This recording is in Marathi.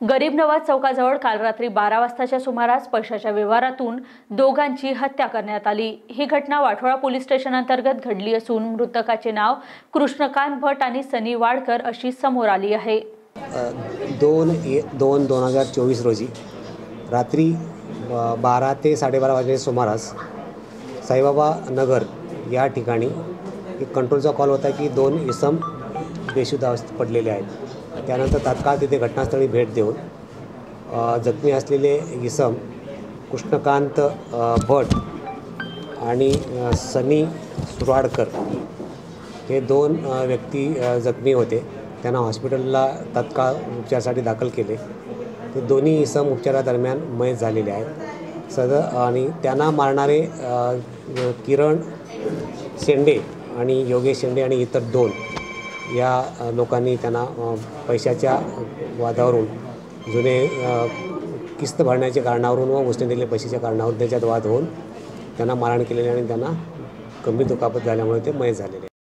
गरीब नवाज चौकाजवळ काल रात्री बारा वाजताच्या सुमारास पैशाच्या व्यवहारातून दोघांची हत्या करण्यात आली. ही घटना वाठोळा पोलीस स्टेशन अंतर्गत घडली असून मृतकाचे नाव कृष्णकांत भट आणि सनी वाडकर अशी समोर आली आहे. दोन ए दोन दोन हजार चोवीस रोजी रात्री बारा ते साडेबारा वाजेच्या सुमारास साईबाबा नगर या ठिकाणी एक कंट्रोलचा कॉल होता की दोन इसम बेशुद्ध अवस्थेत पडलेले आहेत. त्यानंतर तात्काळ तिथे घटनास्थळी भेट देऊन जखमी असलेले इसम कृष्णकांत भट आणि सनी सुराडकर हे दोन व्यक्ती जखमी होते. त्यांना हॉस्पिटलला तात्काळ उपचारासाठी दाखल केले. ते दोन्ही इसम उपचारादरम्यान मयत झालेले आहेत. सद आणि त्यांना मारणारे किरण शेंडे आणि योगेश शेंडे आणि इतर दोन या लोकांनी त्यांना पैशाच्या वादावरून जुने किस्त भरण्याच्या कारणावरून व उसने दिलेल्या पैशाच्या कारणावरून त्याच्यात वाद होऊन त्यांना मारहाण केलेली आणि त्यांना गंभीर दुखापत झाल्यामुळे ते मय झालेले